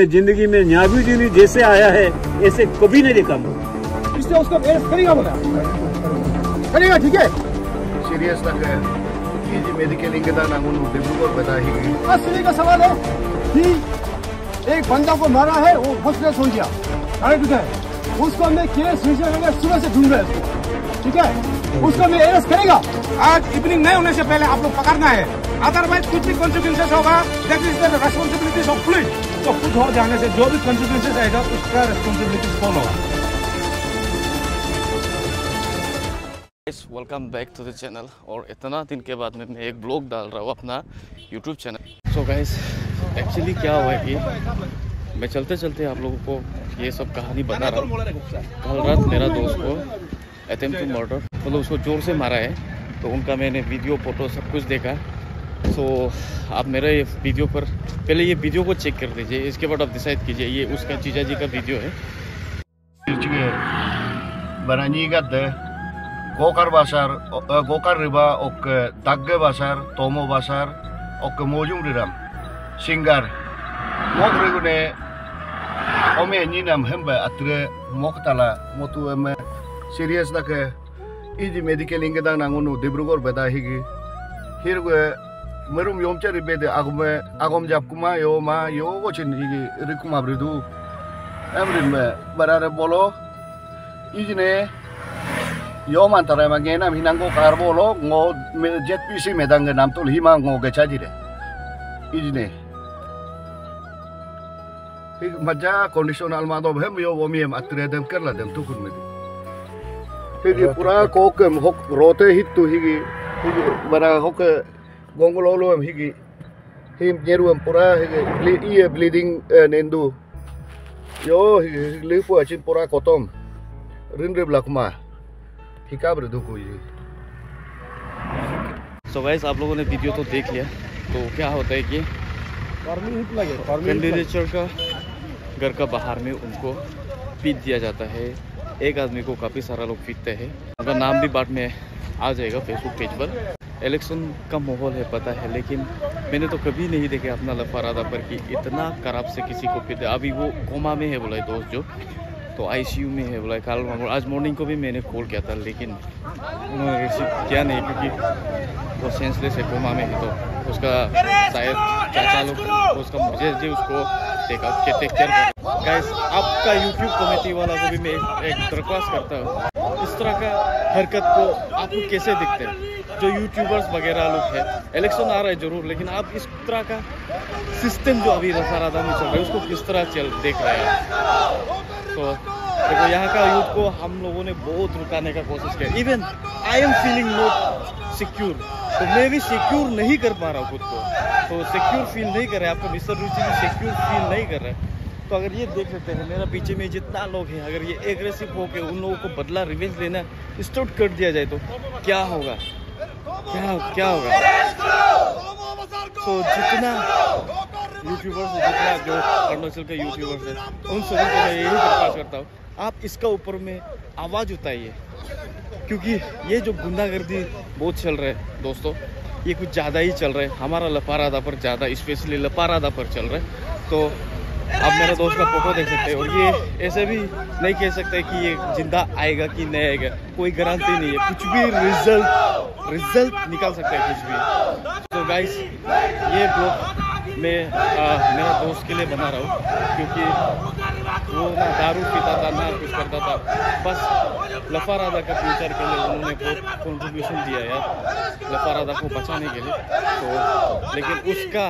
ज़िंदगी में न्याबी जी जैसे आया है ऐसे कभी नहीं देखा मैं। इसने उसको करेगा बोला करेगा ठीक है? सीरियस तक है। ये जी मेडिकल डिब्रूगढ़ बता ही असली का सवाल है कि एक बंदा को मारा है वो हॉस्पिटल हो गया। है। उसको हमने केस रजिस्टर करके सुबह से ढूंढ रहे हैं। उसको ठीक है? उसको मैं अरेस्ट करेगा। आज इवनिंग नहीं होने से पहले आप लोग पकड़ना है। अदरवाइज़ कुछ भी कॉन्सिक्वेंसेस होगा that is the responsibilities of police तो कुछ हो जाने से, जो भी कॉन्सिक्वेंसेस आएगा, उसका रेस्पॉन्सिबिलिटीज कौन होगा welcome back to the channel और इतना दिन के बाद में मैं एक ब्लॉग डाल रहा हूँ अपना YouTube channel so guys actually क्या हुआ है कि मैं चलते चलते आप लोगों को ये सब कहानी बता रहा हूँ। कल रात मेरा दोस्त को अटेम्प्ट मर्डर मतलब उसको ज़ोर से मारा है तो उनका मैंने वीडियो फ़ोटो सब कुछ देखा। तो आप मेरा ये वीडियो पर, पहले ये वीडियो को चेक कर दीजिए, इसके बाद आप डिसाइड कीजिए, ये उसका चीजा जी का वीडियो है। बनाजी का गोकर बाज़ार गोकर रिबा, ओके दग्गे बाज़ार तोमो बाज़ार ओके मोजुम रिराम, सिंगर मोहरिगुने ओमे नी नाम हेम्बे, अत्र मोखताला मोतु एम सीरियस दके, इजी मेडिकल इंगे दा नांगुनु डिब्रुगोर बेदा हिगी हिरगु Dibrugur Beda Higi Hirgue Merum Yomcha Ribede Agume Agom Jap Kuma Yo Ma Yo Gochin Higi Rikuma Bridu Emrin Me Barare Bolo 이진에 요만 따라 막 얘나 미난고 가르보로 뭐 jetpc 매당게 남돌 희망 고게 자지래 이진에 이 मजा कंडीशनल मादो है यो वो मियम अत्रे दम कर ला दम तू खुद में हिगी पूरा कोक होक रोते हित तू हिगी हिगी बरा होक हिगी हिम नेरु हम पूरा हिगी ब्लीड ये ब्लीडिंग नेंदू यो हिगी लिपो अचिन पूरा कोतम रिंद्रे ब्लकमा हिकाब रे दुको ये सो गाइस आप लोगों ने वीडियो तो देख लिया। तो क्या होता है कि कैंडिडेचर का घर का बाहर में उनको पीट दिया जाता है। एक आदमी को काफ़ी सारा लोग पीटते हैं। उनका नाम भी बाद में आ जाएगा फेसबुक पेज पर। इलेक्शन का माहौल है, पता है, लेकिन मैंने तो कभी नहीं देखा अपना लफारादा पर कि इतना खराब से किसी को पीटे अभी वो कोमा में है बोला दोस्त जो तो आईसीयू में है बोला कल आज मॉर्निंग को भी मैंने कॉल किया था, लेकिन उन्होंने रिसीव किया नहीं क्योंकि वो सेंसलेस है, कोमा में है तो उसका शायद चाचा लोग, उसका मुझे, जी उसको देखा के टेक केयर गाइस आपका यूट्यूब कमेटी वाला को भी मैं एक दरख्वास्त करता हूँ। इस तरह का हरकत को आपको कैसे दिखते हैं? जो यूट्यूबर्स वगैरह लोग हैं इलेक्शन आ रहा है ज़रूर, लेकिन आप इस तरह का सिस्टम जो अभी रसारादा में चल रहा है, उसको किस तरह चल, देख रहे हैं तो देखो, यहाँ का यूथ को हम लोगों ने बहुत रुकाने का कोशिश किया। Even I am feeling not secure तो मैं भी सिक्योर नहीं कर पा रहा हूँ खुद को। तो सिक्योर फील नहीं कर रहे आपका मिस्टर रुचि भी सिक्योर फील नहीं कर रहे तो अगर ये देख सकते हैं, मेरा पीछे में जितना लोग हैं, अगर ये एग्रेसिव होकर उन लोगों को बदला रिवेंज लेना स्टार्ट कर दिया जाए तो क्या होगा? क्या क्या होगा? तो जितना यूट्यूबर्स है, जितना जो अरुणाचल के यूट्यूबर्स हैं, उन सभी को मैं यही दरख्वास्त करता हूँ। आप इसका ऊपर में आवाज़ उठाइए। क्योंकि ये जो गुंडागर्दी बहुत चल रहे है दोस्तों। ये कुछ ज़्यादा ही चल रहे हैं। हमारा लपारादा पर ज़्यादा स्पेशली लपारादा पर चल रहा है। तो आप मेरे दोस्त का फ़ोटो देख सकते हैं। और ये ऐसे भी नहीं कह सकते कि ये ज़िंदा आएगा कि नहीं आएगा। कोई गारंटी नहीं है। कुछ भी रिज़ल्ट रिज़ल्ट निकाल सकते हैं कुछ भी। तो गाइस ये ब्लॉग मैं मेरा दोस्त के लिए बना रहा हूँ। क्योंकि वो ना दारू पीता था, ना कुछ करता था। बस लफा राधा का फ्यूचर के लिए उन्होंने बहुत कंट्रीब्यूशन दिया यार, लफा राधा को बचाने के लिए। तो लेकिन उसका,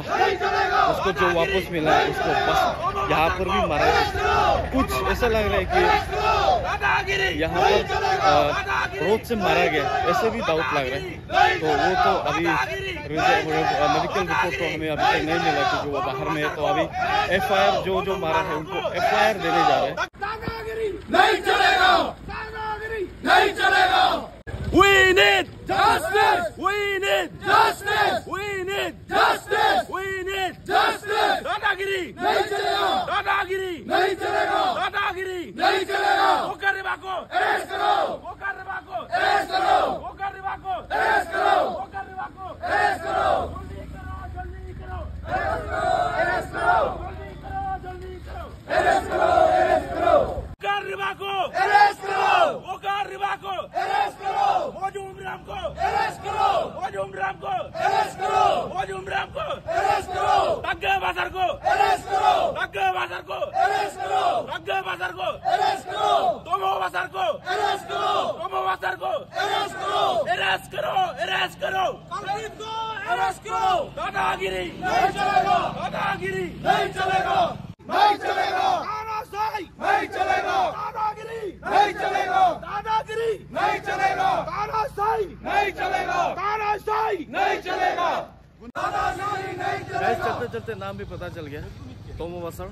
उसको जो वापस मिला, उसको बस यहाँ पर भी मारा। कुछ ऐसा लग रहा है कि यहाँ पर रोड से मारा गया, ऐसे भी डाउट लग रहा है। तो वो तो अभी मेडिकल रिपोर्ट तो हमें अभी तक नहीं मिला क्योंकि वो बाहर में है। तो अभी एफ़ जो जो मारा है, उनको एफ़ देने जा रहे हैं। नहीं चलेगा। नहीं चलेगा। We need justice! We need justice! We need justice! We need justice! दादागिरी नहीं चलेगा। दादागिरी नहीं चलेगा। दादागिरी नहीं चलेगा। मुकर्रिबा को अरेस्ट करो। मुकर्रिबा को अरेस्ट करो मुकर्रिबा को अरेस्ट करो मुकर्रिबा को अरेस्ट करो जल्दी करो जल्दी करो अरेस्ट करो अरेस्ट करो जल्दी करो जल्दी ओकार रिबा को अरेस्ट करो ओकार रिबा को अरेस्ट करो मौजूम राम को अरेस्ट करो मौजूम राम को अरेस्ट करो मौजूम राम को अरेस्ट करो तग्गे बाज़ार को अरेस्ट करो तग्गे बाज़ार को अरेस्ट करो तग्गे बाज़ार को अरेस्ट करो तोमो बाज़ार को अरेस्ट करो तोमो बाज़ार को अरेस्ट करो अरेस्ट करो अरेस्ट करो कांग्रेस को अरेस्ट करो दादागिरी नहीं चलेगा। दादागिरी नहीं चलेगा। नहीं चलेगा। तानाशाही नहीं चलेगा। दादागिरी नहीं चलेगा। दादागिरी नहीं चलेगा। तानाशाही नहीं चलेगा। तानाशाही नहीं चलेगा। तानाशाही नहीं गाइस चलते चलते नाम भी पता चल गया। टोमो वसण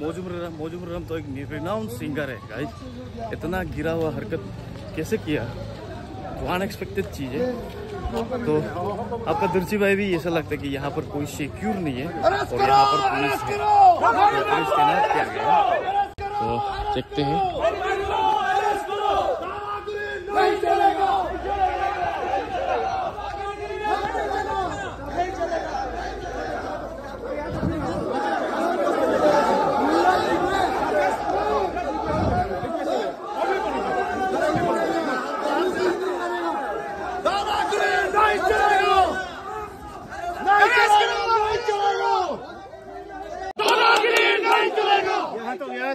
मौजूम मौजूम रम तो एक रिनाउंड सिंगर है गाइस इतना गिरा हुआ हरकत कैसे किया? तो अनएक्सपेक्टेड चीज़ है। तो आपका दुर्जी भाई भी ऐसा लगता है कि यहाँ पर कोई सिक्योर नहीं है और यहाँ पर पुलिस पुलिस तैनात किया गया है। तो देखते हैं नहीं चलेगा दादागिरी नहीं चलेगा नहीं चलेगा नहीं चलेगा दादागिरी नहीं चलेगा यहाँ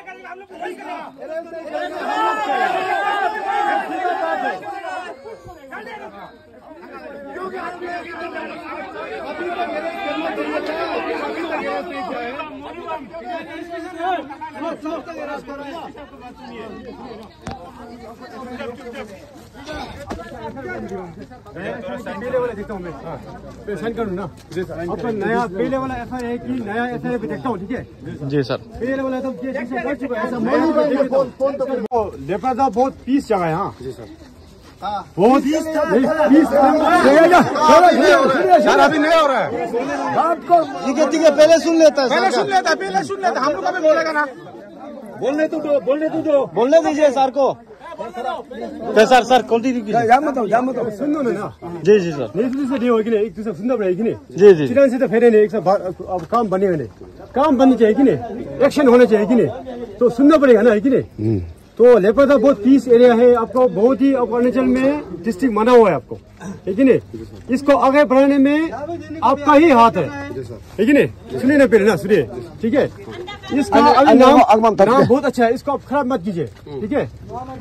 अरेस्ट नहीं करेगा हम लोग जन्म करेगा पहले वाला देखता हूँ। नया एफ़ आई है नया एफ़ आई देखता हूँ ठीक है जी सर तो बहुत पीस जगह है हाँ जी सर। बहुत सर अभी नहीं हो रहा है। आपको ठीक है ठीक है पहले सुन लेता है पहले सुन लेता पहले सुन लेता हम लोग अभी बोलेगा ना। बोलने तू दो बोलने तू दो। बोलने दीजिए सर को। तो सर सर कंटिन्यू कीजिए जा मत जा मत सुन दो ना। जी जी सर। एक दूसरे से नहीं? होगी एक दूसरे सुनना पड़ेगा नहीं। जी जी से तो फेरे नहीं एक अब काम बनेगा नहीं। काम बननी चाहिए कि नहीं। एक्शन होना चाहिए कि नहीं। तो सुनना पड़ेगा ना है कि नहीं तो लेपरदा बहुत पीस एरिया है आपको, बहुत ही अरुणाचल में डिस्ट्रिक्ट मना हुआ है आपको। ठीक है नहीं? इसको आगे बढ़ाने में आपका ही हाथ है। ठीक है नहीं? सुनिए ना पहले ना सुनिए। ठीक है? इसका अभी नाम नाम बहुत अच्छा है इसको आप खराब मत कीजिए। ठीक है?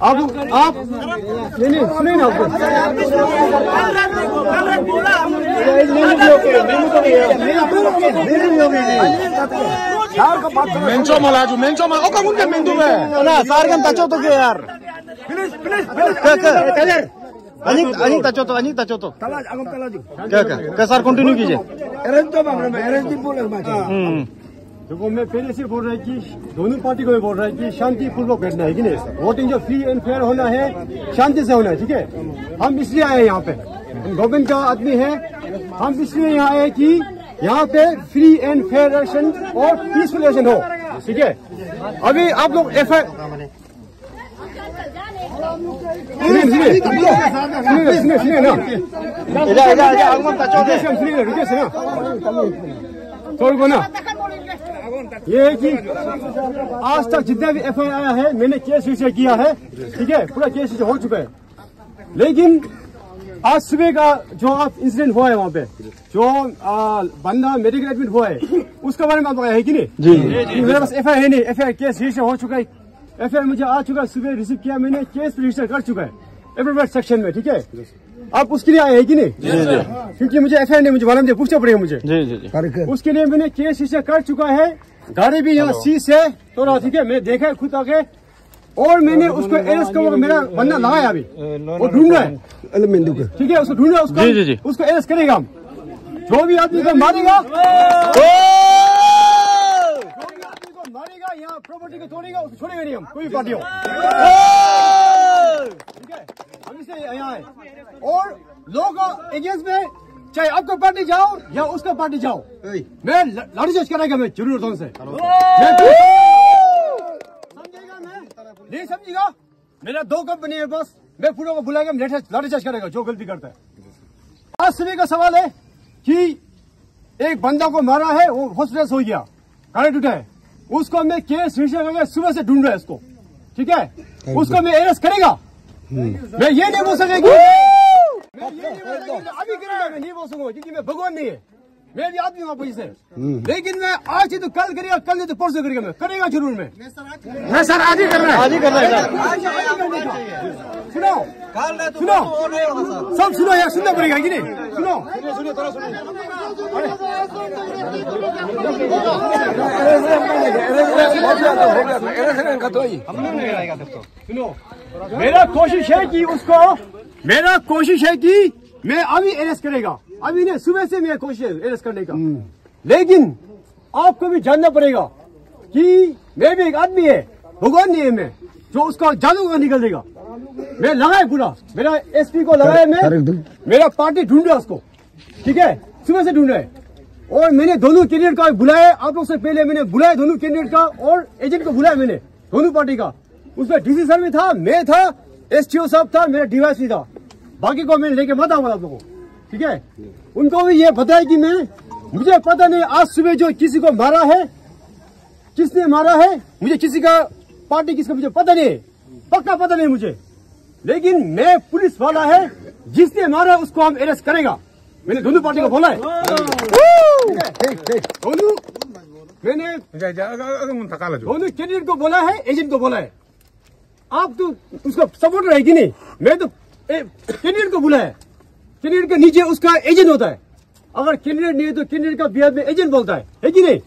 आप आप नहीं नहीं सुनिए ना आपको। का तो यार। Finish finish finish. अनिक अनिक तचो तो अनिक तचो तो क्या क्या? क्या सर कंटिन्यू कीजिए। हम्म। देखो मैं पहले से बोल रहा है कि दोनों पार्टी को भी बोल रहा है कि शांतिपूर्वक बैठना है कि नहीं? वोटिंग जो फ्री एंड फेयर होना है शांति से होना है ठीक है? हम इसलिए आए यहाँ पे। गवर्नमेंट का आदमी है। हम इसलिए यहाँ आए कि यहाँ पे फ्री एंड फेयर इलेक्शन और पीसफुल इलेक्शन हो ठीक है? अभी आप लोग एफ़ सुनिए सुनिए। सुनिए सुनिए सुनिए ना सुनिए रुकिए ये है कि आज तक जितना भी एफ़ आई आया है मैंने केस रजिस्टर किया है ठीक है? पूरा केस रजिस्टर हो चुका है। लेकिन आज सुबह का जो आप इंसिडेंट हुआ है वहाँ पे जो आ, बंदा मेडिकल एडमिट हुआ है उसके बारे में आप बताया है कि नहीं? जी, जी, मेरे पास एफ़ आई है नहीं एफ़ आई केस रजिस्टर हो चुका है एफ़ आई मुझे आ चुका है सुबह रिसीव किया मैंने केस रजिस्टर कर चुका है एप्रोप्रिएट सेक्शन में ठीक है? आप उसके लिए आए हैं कि नहीं? क्योंकि मुझे एफ़ आई नहीं मुझे मालूम नहीं पूछना पड़ेगा मुझे। जी जी जी। उसके लिए मैंने केस रजिस्टर कर चुका है गाड़ी भी यहाँ सीस है थोड़ा ठीक है? मैं देखा है खुद आके और मैंने उसको अरेस्ट कर मेरा बंदा लगाया अभी। वो ढूंढ रहा है। ठीक है उसको ढूंढ रहा है उसको जी, जी, जी। उसको अरेस्ट करेगा हम। जो भी आदमी मारेगा। मारेगा यहाँ प्रॉपर्टी को तोड़ेगा उसको छोड़ेगा नहीं हम कोई भी पार्टी हो। ठीक है? यहाँ है। और लोग अगेंस्ट में चाहे आपका पार्टी जाओ या उसका पार्टी जाओ। मैं ल- लाठीचार्ज करेगा मैं जरूरतों से समझेगा मैं? नहीं समझेगा? मेरा दो कंपनी है बस। मैं पूरा को बुलाएगा मैं लाठी- लाठीचार्ज करेगा जो गलती करता है। आज सभी का सवाल है कि एक बंदा को मारा है वो हॉस्पिटल हो गया। गाड़ी टूटा है। उसको मैं केस रजिस्टर करके सुबह से ढूंढ रहा है उसको ठीक है? उसको मैं अरेस्ट करेगा। मैं ये नहीं बोल सकेगी मैं ये नहीं बोल सकेगी, अभी करेगा मैं नहीं बोल सकूँगा क्योंकि मैं भगवान नहीं है। मैं भी आदमी हूँ से। लेकिन मैं आज ही तो कल करेगा कल नहीं तो परसों करेगा मैं। करेगा ज़रूर मैं। मैं सर आज ही करना है। आज ही करना है सुनो। सुनो। सब सुनो यार सुनना पड़ेगा कि नहीं? सुनो। सुनो मेरा कोशिश है कि उसको मेरा कोशिश है कि मैं अभी अरेस्ट करेगा। अभी नहीं सुबह से मेरा कोशिश है अरेस्ट करने का। लेकिन आपको भी जानना पड़ेगा कि मैं भी एक आदमी है भगवान नहीं है मैं जो उसका जादू का निकल देगा। मैं लगाए पूरा। मेरा एसपी को लगाया मैं मेरा पार्टी ढूंढ रहा उसको। ठीक है? सुबह से ढूंढ रहा है। और मैंने दोनों कैंडिडेट का बुलाया आप लोग से पहले मैंने बुलाया दोनों कैंडिडेट का और एजेंट को बुलाया मैंने दोनों पार्टी का। उसमें डीसी सर भी था मैं था एसटीओ साहब था मेरा डीवाईसी था। बाकी को मैंने लेके मत आऊँगा आप लोगों को ठीक है? उनको भी ये बताया कि मैं मुझे पता नहीं आज सुबह जो किसी को मारा है किसने मारा है मुझे किसी का पार्टी किसका मुझे पता नहीं पक्का पता नहीं मुझे। लेकिन मैं पुलिस वाला है जिसने मारा उसको हम अरेस्ट करेगा। मैंने दोनों पार्टी को बोला है। मैंने दोनों कैंडिडेट को बोला है एजेंट को बोला है। आप तो उसका सपोर्टर है कि नहीं? मैं तो कैंडिडेट को बोला है। कैंडिडेट के नीचे उसका एजेंट होता है। अगर कैंडिडेट नहीं है तो कैंडिडेट का बिहार में एजेंट बोलता है। है कि नहीं?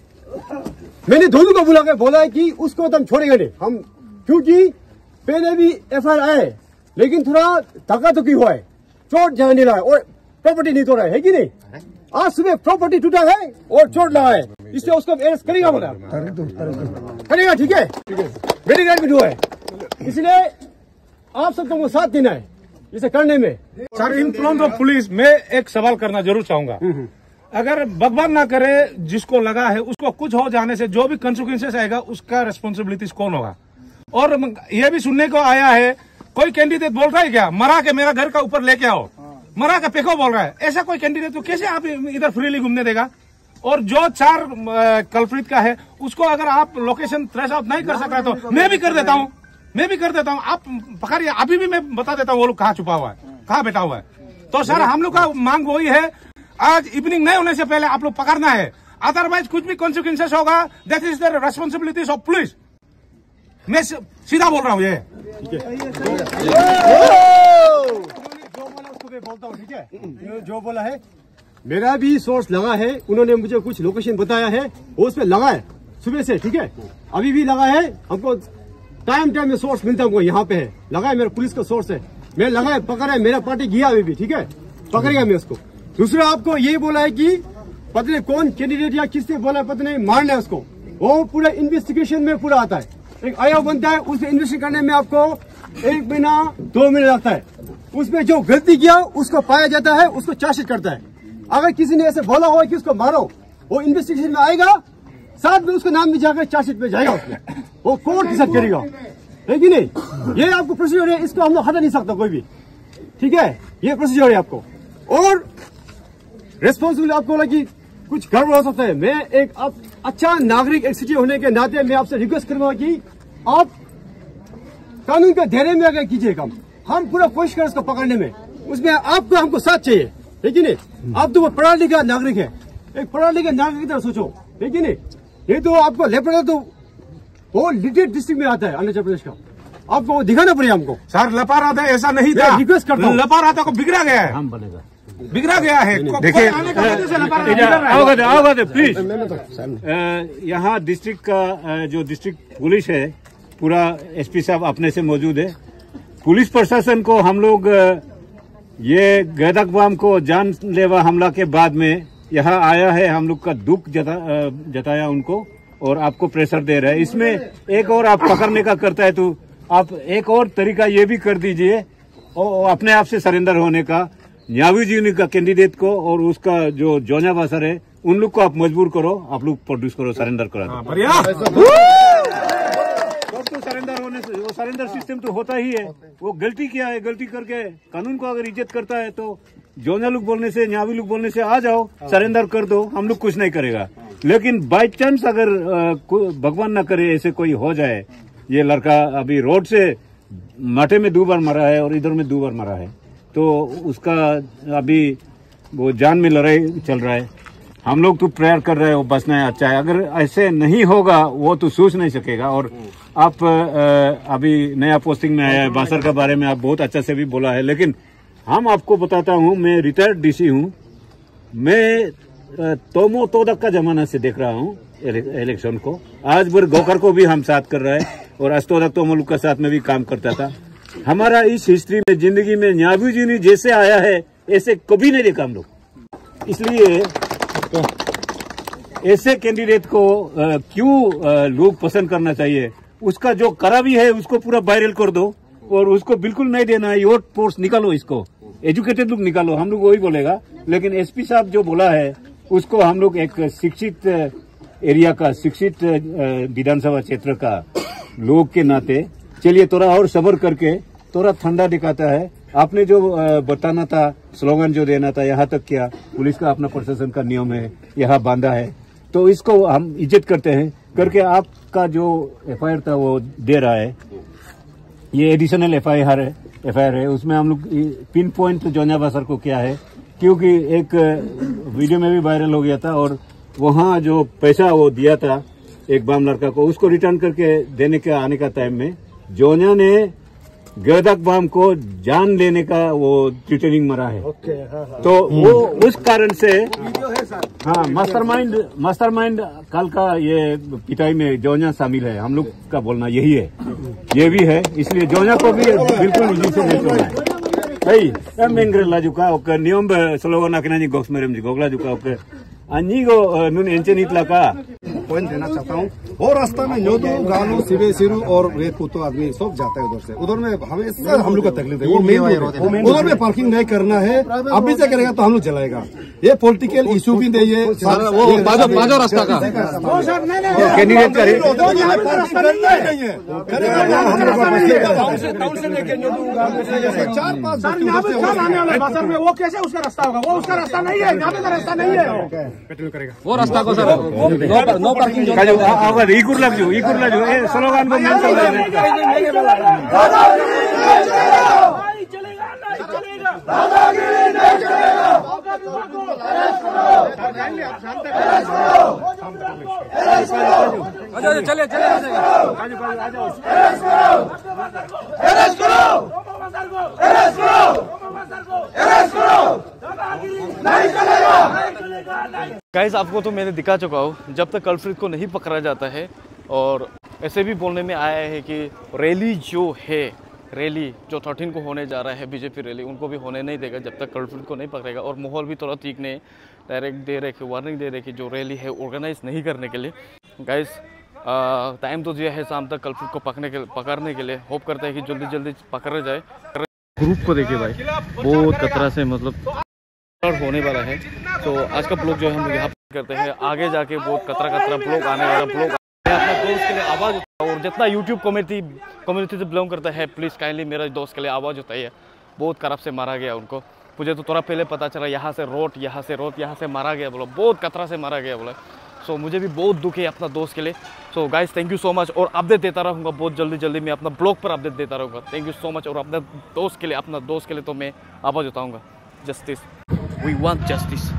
मैंने दोनों को बुला के बोला है कि उसको तो हम छोड़ेंगे नहीं। हम क्योंकि पहले भी एफ़ आई आर है लेकिन थोड़ा धक्का धुकी हुआ है। चोट जहाँ नहीं लगा है। और प्रॉपर्टी नहीं तोड़ा है, है कि नहीं? आज सुबह प्रॉपर्टी टूटा है और चोट लगा है। इसलिए उसको अरेस्ट करेगा बोला करेगा ठीक है? मेरी गाड़ी में हुआ है। इसलिए आप सबको वो साथ देना है इसे करने में। Sir in front of police मैं एक सवाल करना ज़रूर चाहूँगा। अगर भगवान ना करे जिसको लगा है उसको कुछ हो जाने से जो भी कंसिक्वेंसेस आएगा उसका रेस्पॉन्सिबिलिटी कौन होगा? और ये भी सुनने को आया है कोई कैंडिडेट बोल रहा है क्या? मरा के मेरा घर का ऊपर लेके आओ। मरा के फेंको बोल रहा है। ऐसा कोई कैंडिडेट तो कैसे आप इधर फ्रीली घूमने देगा? और जो चार कल्प्रिट का है उसको अगर आप लोकेशन ट्रेस आउट नहीं कर सक रहे तो मैं भी कर देता हूँ। मैं भी कर देता हूँ। आप पकड़िए अभी भी मैं बता देता हूँ वो लोग कहाँ छुपा हुआ है कहाँ बैठा हुआ है। तो सर हम लोग का मांग वही है आज इवनिंग नहीं होने से पहले आप लोग पकड़ना है। अदरवाइज़ कुछ भी कॉन्सिक्वेंसेस होगा that is the responsibilities of police मैं सीधा बोल रहा हूँ ये। बोलता हूँ, ठीक है? जो बोला है। मेरा भी सोर्स लगा है, उन्होंने मुझे कुछ लोकेशन बताया है, वो उस पर लगा है, सुबह से, ठीक है? अभी भी लगा है, हमको टाइम टाइम में सोर्स मिलता हमको यहाँ पे है। लगा है मेरा पुलिस का सोर्स है। मैं लगा है, पकड़ा है, मेरा पार्टी गया अभी भी, ठीक है? पकड़ेगा मैं उसको। दूसरा आपको ये बोला है कि पता कौन कैंडिडेट या किसने बोला पता नहीं मारना है उसको? वो पूरा इन्वेस्टिगेशन में पूरा आता है। एक आयोग बनता है उसमें इन्वेस्टिगेशन करने में आपको एक महीना, दो महीना लगता है। उसमें जो गलती किया, उसको पाया जाता है, उसको चार्जशीट करता है। अगर किसी ने ऐसे बोला हो कि उसको मारो, वो इन्वेस्टिगेशन में आएगा, साथ में उसका नाम भी जाकर चार्जशीट में जाएगा उसमें। वो कोर्ट डिसाइड करेगा। है कि नहीं? ये आपको प्रोसीजर है, इसको हम लोग हटा नहीं सकता कोई भी। ठीक है? ये प्रोसीजर है आपको। और रेस्पॉन्सिबिलिटी आपको लगी कुछ गर्व हो सकता है। मैं एक अच्छा नागरिक एक सिटी होने के नाते मैं आपसे रिक्वेस्ट करूँगा कि आप कानून के दायरे में अगर कीजिए काम हम पूरा कोशिश करें उसको पकड़ने में। उसमें आपको हमको साथ चाहिए। है कि नहीं? आप तो वो पढ़ा लिखा नागरिक है। एक पढ़ा लिखा नागरिक की तरह सोचो। है कि नहीं? ये तो आपको लेपड़ा तो वो लिटेड डिस्ट्रिक्ट में आता है अरुणाचल प्रदेश का। आपको वो दिखाना पड़ेगा हमको। सर लपा रहा था ऐसा नहीं था। रिक्वेस्ट करता हूँ। लपा रहा था को बिगड़ा गया है। बिगड़ा गया है। देखिए आने का वजह से लपा रहा है, बिगड़ रहा है। आओगे प्लीज़ यहाँ डिस्ट्रिक्ट का जो डिस्ट्रिक्ट पुलिस है पूरा एसपी साहब अपने से मौजूद है। पुलिस प्रशासन को हम लोग ये गैदक बाम को जानलेवा हमला के बाद में यहाँ आया है। हम लोग का दुख जता, जताया उनको और आपको प्रेशर दे रहा है। इसमें एक और आप पकड़ने का करता है तो आप एक और तरीका ये भी कर दीजिए वो अपने आप से सरेंडर होने का न्यावी जी का कैंडिडेट को और उसका जो जोना बासर है उन लोग को आप मजबूर करो आप लोग प्रोड्यूस करो सरेंडर करा दो। बढ़िया। और तो सरेंडर होने से वो सरेंडर सिस्टम तो होता ही है। वो गलती किया है, गलती करके कानून को अगर इज़्ज़त करता है तो जोना लोग बोलने से, न्यावी लोग बोलने से, आ जाओ, सरेंडर कर दो, हम लोग कुछ नहीं करेगा। लेकिन बाई चांस अगर भगवान ना करे, ऐसे कोई हो जाए, ये लड़का अभी रोड से माटे में दो बार मरा है और इधर में दो बार मरा है। तो उसका अभी वो जान में लड़ाई चल रहा है। हम लोग तो प्रेयर कर रहे हैं बचना अच्छा है। अगर ऐसे नहीं होगा, वो तो सोच नहीं सकेगा। और आप अभी नया पोस्टिंग में आया है, बासर के बारे में आप बहुत अच्छा से भी बोला है, लेकिन हम आपको बताता हूँ, मैं रिटायर्ड डीसी हूँ, मैं तोमो तोदक का जमाना से देख रहा हूँ इलेक्शन को। आज बर गोकर को भी हम साथ कर रहे हैं, और अस्तोदक तो मुल्क के साथ में भी काम करता था। हमारा इस हिस्ट्री में, ज़िंदगी में न्याबू जी ने जैसे आया है, ऐसे कभी नहीं देखा हम लोग। इसलिए, ऐसे कैंडिडेट को क्यों लोग पसंद करना चाहिए? उसका जो करा भी है, उसको पूरा वायरल कर दो और उसको बिल्कुल नहीं देना है वोट पोस्ट निकालो इसको। एजुकेटेड लोग निकालो, हम लोग वही बोलेगा। लेकिन एसपी साहब जो बोला है, उसको हम लोग एक शिक्षित एरिया का, शिक्षित विधानसभा क्षेत्र का लोग के नाते, चलिए थोड़ा और सबर करके, थोड़ा ठंडा दिखाता है। आपने जो बताना था स्लोगन जो देना था, यहाँ तक क्या, पुलिस का अपना प्रशासन का नियम है, यहाँ बांधा है। तो इसको हम इज़्ज़त करते हैं। करके आपका जो एफआईआर था वो दे रहा है। ये एडिशनल एफ़ आई है एफ़ है। उसमें हम लोग पिन पॉइंट जोना सर को क्या है, क्योंकि एक वीडियो में भी वायरल हो गया था और वहाँ जो पैसा वो दिया था एक बाम लड़का को, उसको रिटर्न करके देने के आने का टाइम में जोनिया ने गर्दक बाम को जान लेने का वो ट्रिटनिंग मरा है। तो वो उस कारण से हाँ मास्टरमाइंड मास्टरमाइंड कल का ये पिटाई में जोना शामिल है। हम लोग का बोलना यही है। ये भी है इसलिए जोना को भी बिल्कुल नहीं है। Hei, juga oke niom be goks merem juga oke. Nun देना चाहता हूँ। और रास्ता में न्योदो गालो सिवे सिरू और रेत पुतो आदमी सब जाता है उधर से। उधर में हमेशा हम लोग का तकलीफ़ है वो मेन रोड है। उधर में पार्किंग नहीं करना है अभी से करेगा तो हम लोग जलाएगा ये पॉलिटिकल इशू भी नहीं है वो बाजो बाजो रास्ता का। कैंडिडेट करे चार पाँच सर यहाँ पे क्या लाने वाला है? बाज़ार में वो कैसे उसका रास्ता होगा? वो उसका रास्ता नहीं है यहाँ पे का रास्ता नहीं है। वो रास्ता को sir no no parking ikur laju ikur laju eh slogan को कर दादागिरी नहीं चलेगा चले चले अरेस्ट करो बाज़ार को अरेस्ट करो बाज़ार को अरेस्ट करो गाइस आपको तो मैंने दिखा चुका हूँ, जब तक कल्प्रिट को नहीं पकड़ा जाता है और ऐसे भी बोलने में आया है कि रैली जो है, रैली जो थर्टीन को होने जा रहा है, बीजेपी रैली, उनको भी होने नहीं देगा जब तक कल्प्रिट को नहीं पकड़ेगा और माहौल भी थोड़ा ठीक नहीं डायरेक्ट दे रहे वार्निंग दे रहे जो रैली है ऑर्गेनाइज नहीं करने के लिए। गाइस टाइम तो दिया है शाम तक कल्प्रिट को पकड़ने के पकड़ने के लिए। होप करते हैं कि जल्दी जल्दी पकड़ा जाए। ग्रुप को देखिए भाई, बहुत खतरा से मतलब स्टार्ट होने वाला है। तो आज का ब्लॉग जो है हम यहाँ करते हैं। आगे जाके बहुत कतरा कतरा ब्लॉग आने वाला ब्लॉग अपना दोस्त के लिए आवाज़ और जितना यूट्यूब कम्युनिटी कम्युनिटी से बिलोंग करता है प्लीज़ काइंडली मेरे दोस्त के लिए आवाज़ होता है बहुत खराब से मारा गया उनको। मुझे तो थोड़ा पहले पता चला, यहाँ से रोट, यहाँ से रोट, यहाँ से मारा गया बोला। बहुत कतरा से मारा गया बोला। सो मुझे भी बहुत दुख है अपना दोस्त के लिए। So guys thank you so much और अपडेट देता रहूँगा, बहुत जल्दी जल्दी मैं अपना ब्लॉग पर अपडेट देता रहूँगा। थैंक यू सो मच और अपने दोस्त के लिए अपना दोस्त के लिए तो मैं आवाज़ उठाऊँगा। Justice We want justice.